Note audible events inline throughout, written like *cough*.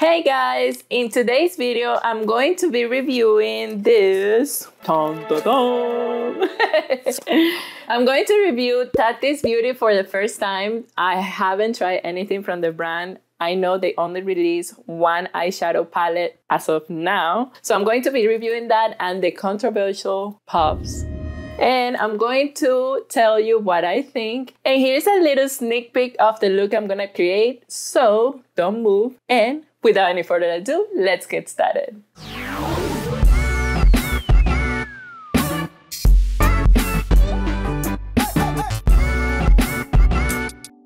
Hey guys, in today's video, I'm going to be reviewing this. Dun, dun, dun. *laughs* I'm going to review Tati's Beauty for the first time. I haven't tried anything from the brand. I know they only released one eyeshadow palette as of now. So I'm going to be reviewing that and the controversial puffs and I'm going to tell you what I think. And here's a little sneak peek of the look I'm gonna create. So don't move. And without any further ado, let's get started.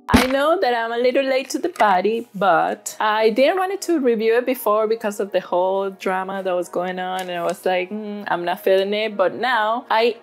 I know that I'm a little late to the party, but I didn't want to review it before because of the whole drama that was going on, and I was like, mm, I'm not feeling it. But now I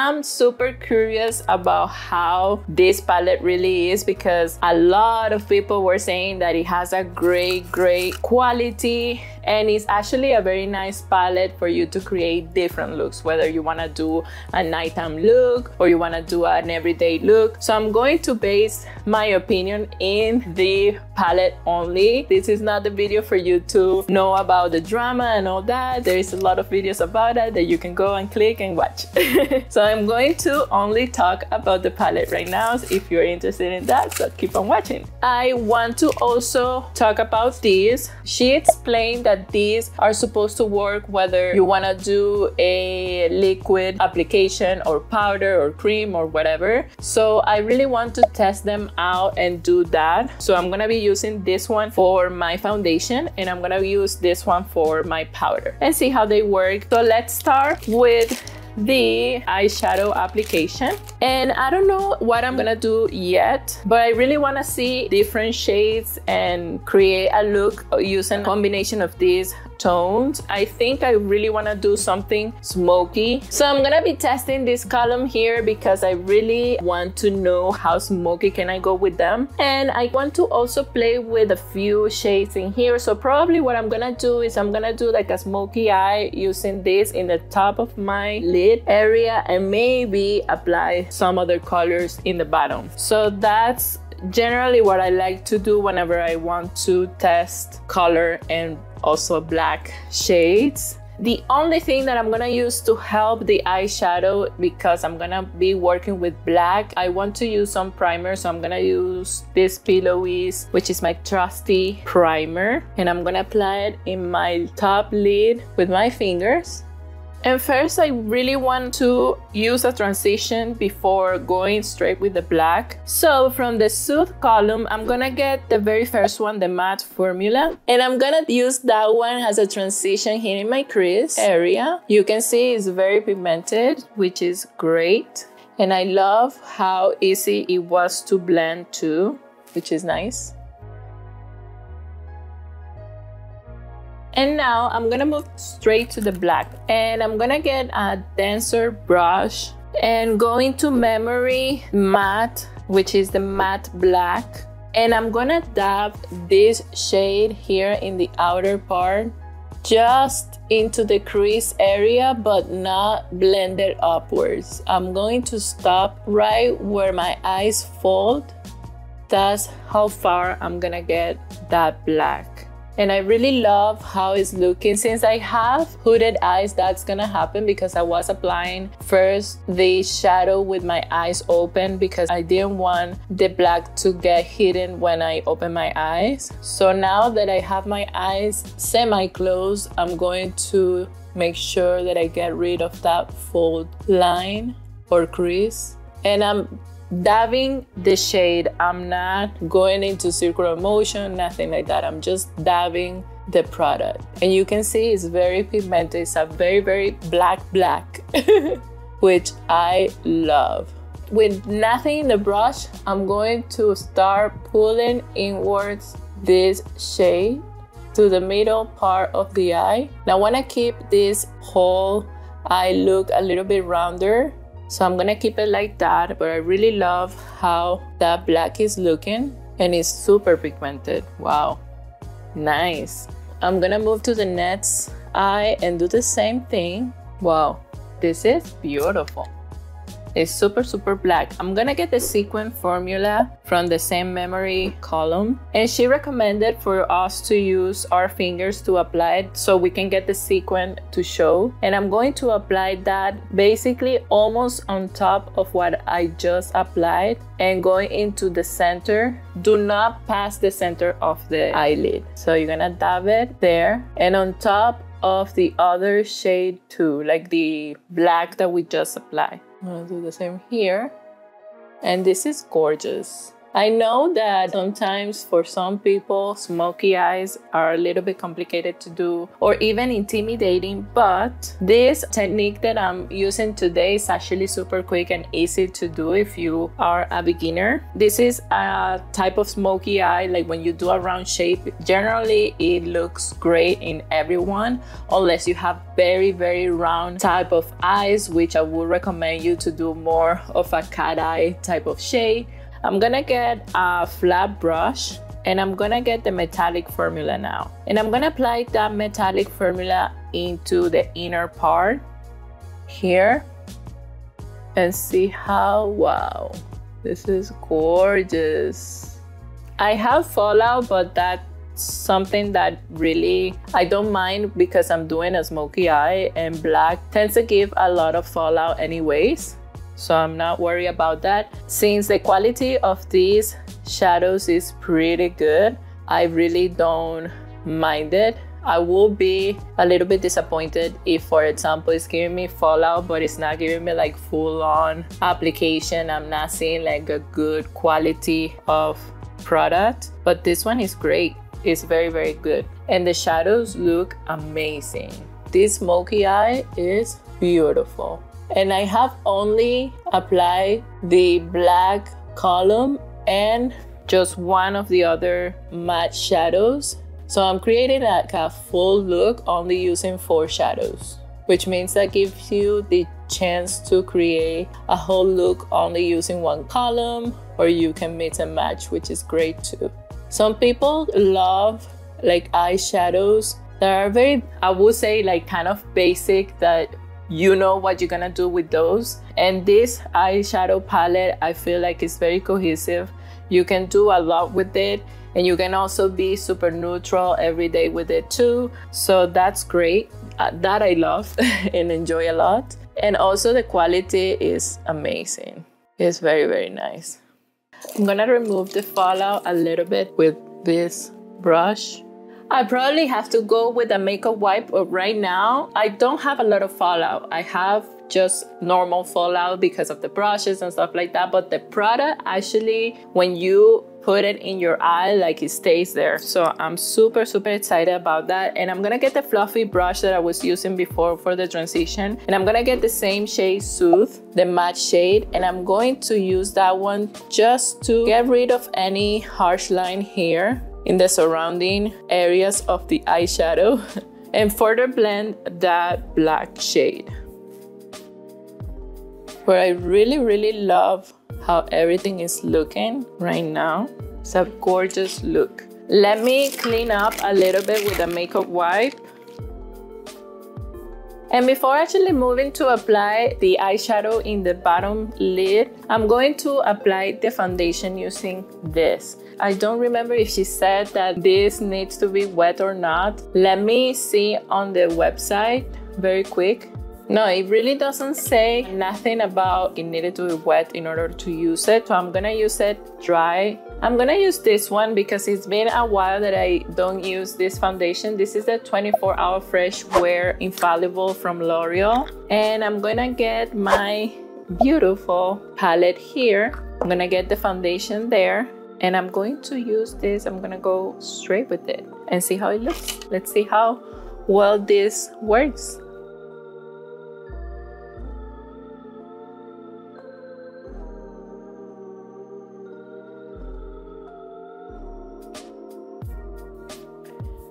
I'm super curious about how this palette really is because a lot of people were saying that it has a great, great quality and it's actually a very nice palette for you to create different looks, whether you wanna do a nighttime look or you wanna do an everyday look. So I'm going to base my opinion in the palette only. This is not the video for you to know about the drama and all that. There is a lot of videos about that that you can go and click and watch. *laughs* so I'm going to only talk about the palette right now if you're interested in that, so keep on watching. I want to also talk about this She explained that these are supposed to work whether you want to do a liquid application or powder or cream or whatever. So I really want to test them out and do that. So I'm going to be using this one for my foundation and I'm going to use this one for my powder and see how they work. So let's start with the eyeshadow application and I don't know what I'm gonna do yet but I really want to see different shades and create a look using a combination of these tones. I think I really want to do something smoky. So I'm to be testing this column here because I really want to know how smoky can I go with them. And I want to also play with a few shades in here. So probably what I'm to do is I'm to do like a smoky eye using this in the top of my lid area and maybe apply some other colors in the bottom. So that's generally what I like to do whenever I want to test color and also black shades. The only thing that I'm gonna use to help the eyeshadow because I'm gonna be working with black, I want to use some primer. So I'm gonna use this P. Louise, which is my trusty primer. And I'm gonna apply it in my top lid with my fingers. And first, I really want to use a transition before going straight with the black. So from the Soothe column, I'm gonna get the very first one, the matte formula. And I'm gonna use that one as a transition here in my crease area. You can see it's very pigmented, which is great. And I love how easy it was to blend too, which is nice. And now I'm gonna move straight to the black and I'm gonna get a denser brush and go into memory matte, which is the matte black. And I'm gonna dab this shade here in the outer part just into the crease area but not blended upwards. I'm going to stop right where my eyes fold. That's how far I'm gonna get that black and I really love how it's looking. Since I have hooded eyes, that's gonna happen because I was applying first the shadow with my eyes open because I didn't want the black to get hidden when I open my eyes. So now that I have my eyes semi-closed, I'm going to make sure that I get rid of that fold line or crease. And I'm dabbing the shade. I'm not going into circular motion, nothing like that. I'm just dabbing the product. And you can see it's very pigmented. It's a very, very black, black, *laughs* which I love. With nothing in the brush, I'm going to start pulling inwards this shade to the middle part of the eye. Now I want to keep this whole eye look a little bit rounder so I'm gonna keep it like that, but I really love how that black is looking and it's super pigmented. Wow, nice. I'm gonna move to the next eye and do the same thing. Wow, this is beautiful. It's super, super black. I'm gonna get the sequin formula from the same memory column. And she recommended for us to use our fingers to apply it so we can get the sequin to show. And I'm going to apply that basically almost on top of what I just applied and going into the center. Do not pass the center of the eyelid. So you're gonna dab it there. And on top of the other shade too, like the black that we just applied. I'm gonna do the same here. And this is gorgeous. I know that sometimes for some people, smoky eyes are a little bit complicated to do or even intimidating, but this technique that I'm using today is actually super quick and easy to do if you are a beginner. This is a type of smoky eye, like when you do a round shape, generally it looks great in everyone, unless you have very, very round type of eyes, which I would recommend you to do more of a cat eye type of shade I'm gonna get a flat brush and I'm gonna get the metallic formula now. And I'm gonna apply that metallic formula into the inner part here and see how, wow, this is gorgeous. I have fallout, but that's something that really I don't mind because I'm doing a smoky eye and black tends to give a lot of fallout anyways so I'm not worried about that. Since the quality of these shadows is pretty good, I really don't mind it. I will be a little bit disappointed if, for example, it's giving me fallout, but it's not giving me like full on application. I'm not seeing like a good quality of product, but this one is great. It's very, very good. And the shadows look amazing. This smoky eye is beautiful and I have only applied the black column and just one of the other matte shadows. So I'm creating like a full look only using four shadows, which means that gives you the chance to create a whole look only using one column or you can mix and match, which is great too. Some people love like eyeshadows that are very, I would say like kind of basic that you know what you're gonna do with those. And this eyeshadow palette, I feel like it's very cohesive. You can do a lot with it and you can also be super neutral every day with it too. So that's great. Uh, that I love *laughs* and enjoy a lot. And also the quality is amazing. It's very, very nice. I'm gonna remove the fallout a little bit with this brush I probably have to go with a makeup wipe but right now. I don't have a lot of fallout. I have just normal fallout because of the brushes and stuff like that. But the product actually, when you put it in your eye, like it stays there. So I'm super, super excited about that. And I'm gonna get the fluffy brush that I was using before for the transition. And I'm gonna get the same shade Soothe, the matte shade. And I'm going to use that one just to get rid of any harsh line here in the surrounding areas of the eyeshadow *laughs* and further blend that black shade. But I really, really love how everything is looking right now. It's a gorgeous look. Let me clean up a little bit with a makeup wipe. And before actually moving to apply the eyeshadow in the bottom lid, I'm going to apply the foundation using this. I don't remember if she said that this needs to be wet or not. Let me see on the website very quick. No, it really doesn't say nothing about it needed to be wet in order to use it. So I'm gonna use it dry. I'm gonna use this one because it's been a while that I don't use this foundation. This is the 24 Hour Fresh Wear Infallible from L'Oreal. And I'm gonna get my beautiful palette here. I'm gonna get the foundation there and I'm going to use this, I'm gonna go straight with it and see how it looks. Let's see how well this works.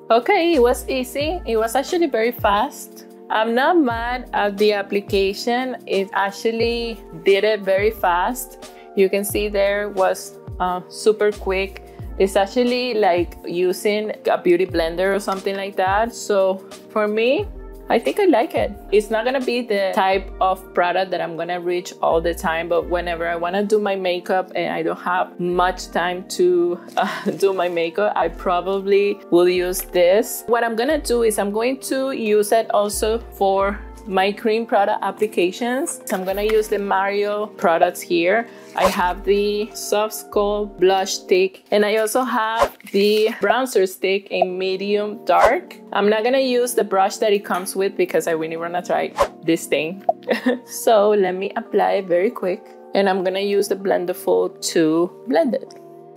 Okay, it was easy. It was actually very fast. I'm not mad at the application. It actually did it very fast. You can see there was uh, super quick. It's actually like using a beauty blender or something like that. So for me, I think I like it. It's not gonna be the type of product that I'm gonna reach all the time, but whenever I wanna do my makeup and I don't have much time to *laughs* uh, do my makeup, I probably will use this. What I'm gonna do is I'm going to use it also for my cream product applications. I'm gonna use the Mario products here. I have the Soft Sculpt blush stick and I also have the bronzer stick in medium dark. I'm not gonna use the brush that it comes with because I really wanna try this thing. *laughs* so let me apply it very quick and I'm gonna use the blender fold to blend it.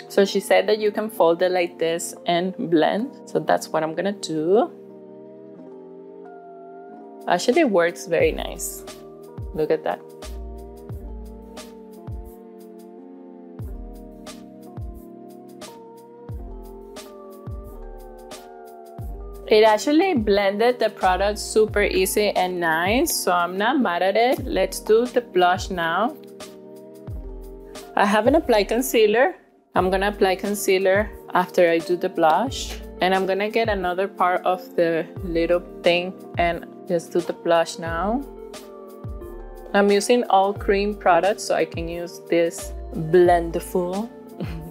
So she said that you can fold it like this and blend. So that's what I'm gonna do. Actually it works very nice. Look at that. It actually blended the product super easy and nice, so I'm not mad at it. Let's do the blush now. I haven't applied concealer. I'm gonna apply concealer after I do the blush. And I'm gonna get another part of the little thing and just do the blush now. I'm using all cream products so I can use this Blendiful.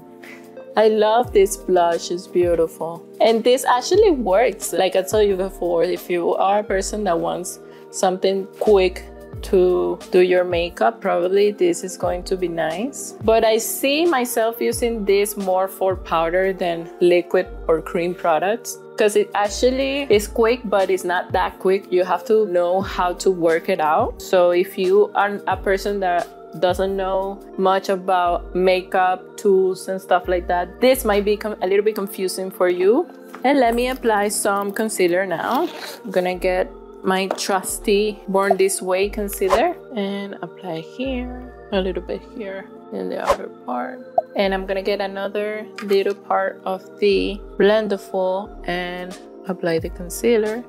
*laughs* I love this blush, it's beautiful. And this actually works. Like I told you before, if you are a person that wants something quick to do your makeup, probably this is going to be nice. But I see myself using this more for powder than liquid or cream products because it actually is quick, but it's not that quick. You have to know how to work it out. So if you are a person that doesn't know much about makeup tools and stuff like that, this might be a little bit confusing for you. And let me apply some concealer now. I'm gonna get my trusty Born This Way concealer and apply here, a little bit here in the outer part. And I'm gonna get another little part of the Blendiful and apply the concealer.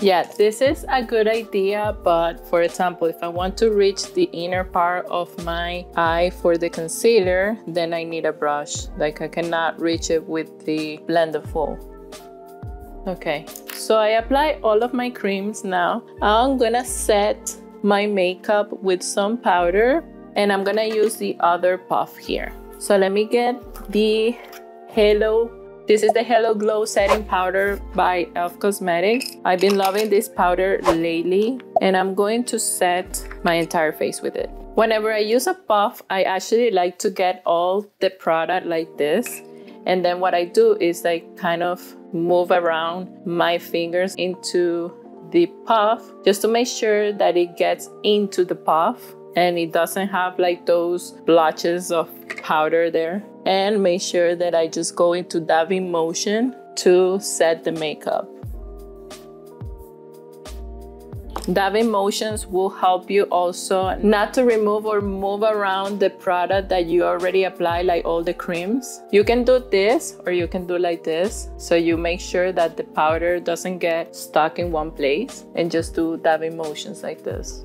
Yeah, this is a good idea, but for example, if I want to reach the inner part of my eye for the concealer, then I need a brush. Like I cannot reach it with the blender Blendiful. Okay, so I apply all of my creams now. I'm gonna set my makeup with some powder and I'm gonna use the other puff here. So let me get the Halo this is the Halo Glow Setting Powder by e.l.f. Cosmetics. I've been loving this powder lately and I'm going to set my entire face with it. Whenever I use a puff, I actually like to get all the product like this. And then what I do is I kind of move around my fingers into the puff just to make sure that it gets into the puff and it doesn't have like those blotches of powder there and make sure that I just go into dabbing motion to set the makeup. Dabbing motions will help you also not to remove or move around the product that you already applied, like all the creams. You can do this or you can do like this. So you make sure that the powder doesn't get stuck in one place and just do dabbing motions like this.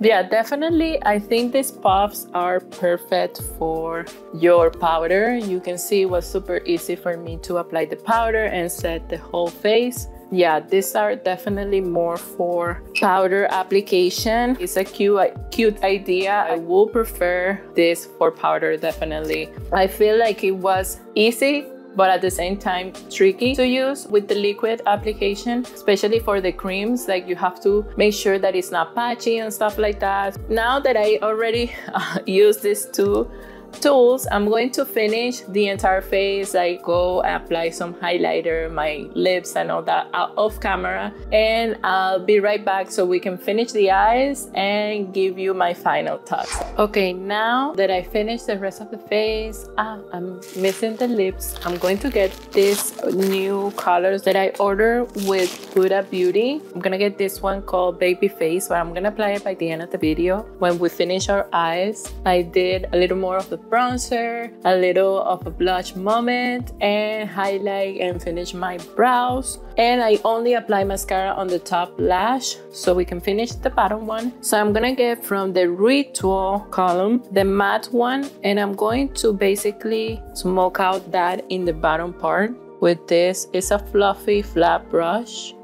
Yeah, definitely. I think these puffs are perfect for your powder. You can see it was super easy for me to apply the powder and set the whole face. Yeah, these are definitely more for powder application. It's a cute, cute idea. I will prefer this for powder, definitely. I feel like it was easy but at the same time tricky to use with the liquid application, especially for the creams. Like you have to make sure that it's not patchy and stuff like that. Now that I already *laughs* uh, use these two tools, I'm going to finish the entire face. I go apply some highlighter, my lips and all that off camera. And I'll be right back so we can finish the eyes and give you my final touch. Okay, now that I finished the rest of the face, ah, I'm missing the lips. I'm going to get these new colors that I ordered with Huda Beauty. I'm gonna get this one called Baby Face, but I'm gonna apply it by the end of the video. When we finish our eyes, I did a little more of the bronzer, a little of a blush moment, and highlight and finish my brows. And I only apply mascara on the top lash so we can finish the bottom one. So I'm gonna get from the Ritual column, the matte one, and I'm going to basically smoke out that in the bottom part with this. It's a fluffy flat brush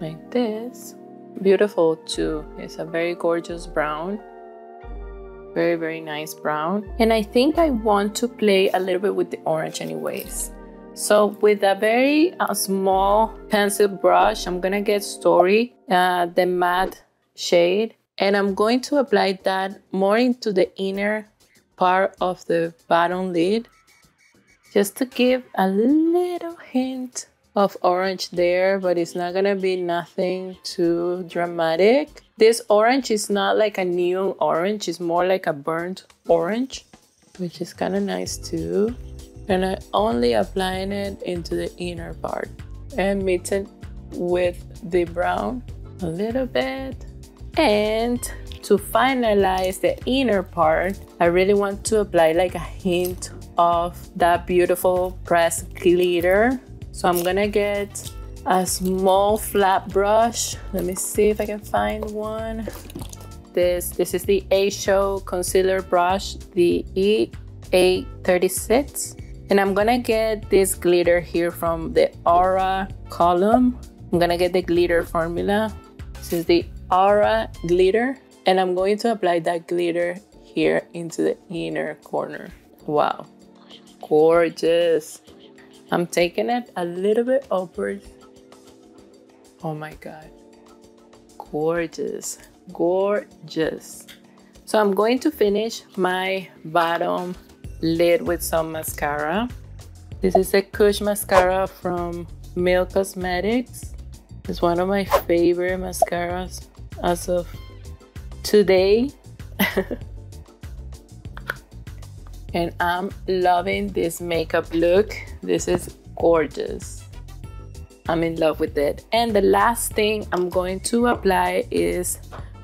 like this. Beautiful too. It's a very gorgeous brown. Very, very nice brown. And I think I want to play a little bit with the orange anyways. So with a very uh, small pencil brush, I'm gonna get Story, uh, the matte shade, and I'm going to apply that more into the inner part of the bottom lid, just to give a little hint of orange there, but it's not gonna be nothing too dramatic. This orange is not like a neon orange, it's more like a burnt orange, which is kind of nice too. And I'm only applying it into the inner part and mix it with the brown a little bit. And to finalize the inner part, I really want to apply like a hint of that beautiful pressed glitter so I'm gonna get a small flat brush. Let me see if I can find one. This, this is the A Show concealer brush, the E836. And I'm gonna get this glitter here from the Aura column. I'm gonna get the glitter formula. This is the Aura glitter. And I'm going to apply that glitter here into the inner corner. Wow, gorgeous. I'm taking it a little bit upward. Oh my God. Gorgeous. Gorgeous. So I'm going to finish my bottom lid with some mascara. This is a Kush mascara from Milk Cosmetics. It's one of my favorite mascaras as of today. *laughs* and I'm loving this makeup look. This is gorgeous. I'm in love with it. And the last thing I'm going to apply is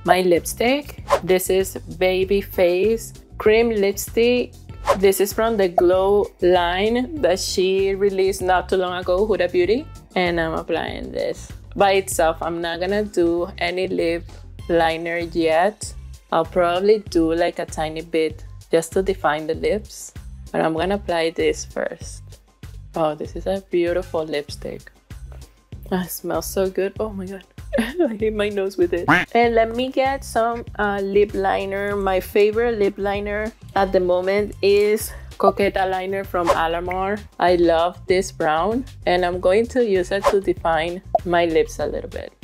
my lipstick. This is Baby Face Cream Lipstick. This is from the Glow line that she released not too long ago, Huda Beauty. And I'm applying this by itself. I'm not gonna do any lip liner yet. I'll probably do like a tiny bit just to define the lips. But I'm gonna apply this first. Oh, this is a beautiful lipstick. Ah, it smells so good. Oh my god. *laughs* I hit my nose with it. And let me get some uh, lip liner. My favorite lip liner at the moment is Coqueta liner from Alamar. I love this brown and I'm going to use it to define my lips a little bit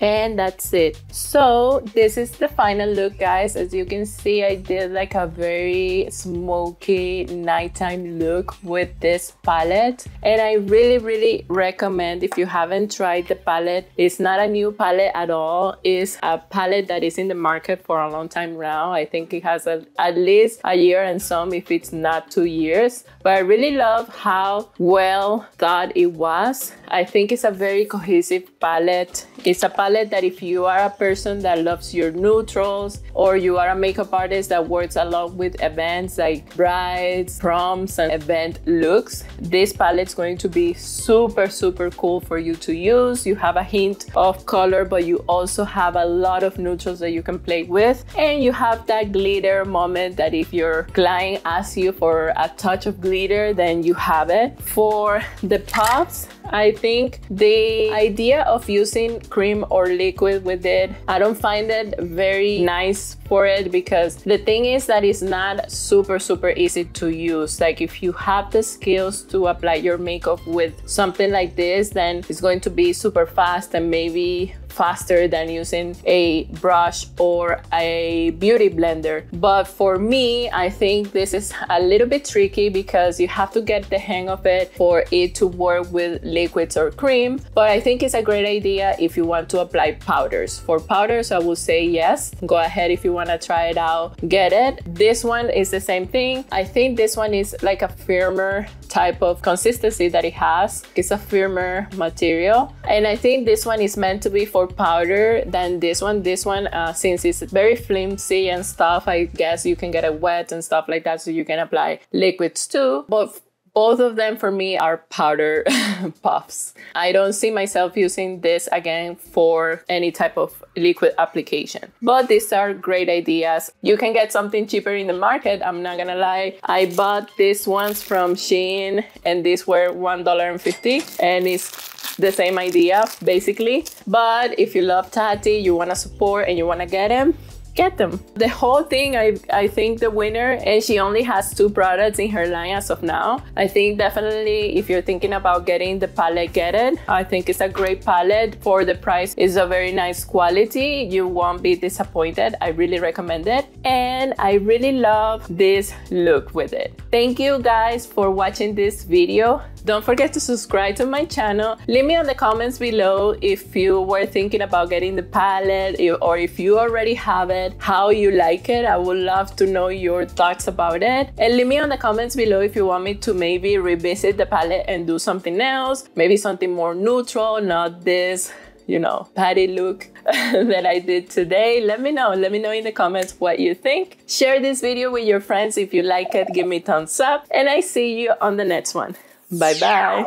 and that's it. So this is the final look guys. As you can see i did like a very smoky nighttime look with this palette. And i really really recommend if you haven't tried the palette it's not a new palette at all. It's a palette that is in the market for a long time now. I think it has a, at least a year and some if it's not two years. But i really love how well thought it was. I think it's a very cohesive palette. It's a palette palette that if you are a person that loves your neutrals or you are a makeup artist that works a lot with events like brides, proms, and event looks, this palette is going to be super, super cool for you to use. You have a hint of color, but you also have a lot of neutrals that you can play with. And you have that glitter moment that if your client asks you for a touch of glitter, then you have it. For the puffs, I think the idea of using cream or liquid with it, I don't find it very nice for it because the thing is that it's not super, super easy to use. Like if you have the skills to apply your makeup with something like this, then it's going to be super fast and maybe faster than using a brush or a beauty blender. But for me, I think this is a little bit tricky because you have to get the hang of it for it to work with liquids or cream. But I think it's a great idea if you want to apply powders. For powders, I would say yes. Go ahead if you want to try it out, get it. This one is the same thing. I think this one is like a firmer type of consistency that it has. It's a firmer material. And I think this one is meant to be for powder than this one. This one, uh, since it's very flimsy and stuff, I guess you can get it wet and stuff like that. So you can apply liquids too. But both of them for me are powder *laughs* puffs. I don't see myself using this again for any type of liquid application. But these are great ideas. You can get something cheaper in the market, I'm not gonna lie. I bought these ones from Shein and these were $1.50 and it's the same idea basically. But if you love Tati, you wanna support and you wanna get them, get them. The whole thing, I, I think the winner, and she only has two products in her line as of now. I think definitely if you're thinking about getting the palette, get it. I think it's a great palette for the price. It's a very nice quality. You won't be disappointed. I really recommend it. And I really love this look with it. Thank you guys for watching this video. Don't forget to subscribe to my channel. Leave me on the comments below if you were thinking about getting the palette or if you already have it, how you like it. I would love to know your thoughts about it. And leave me on the comments below if you want me to maybe revisit the palette and do something else, maybe something more neutral, not this you know, patty look *laughs* that I did today. Let me know. Let me know in the comments what you think. Share this video with your friends if you like it. Give me thumbs up. And I see you on the next one. Bye bye.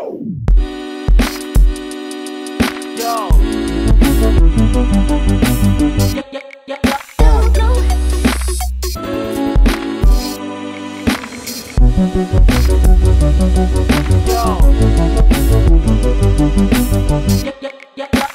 Yo. Yo. Yo.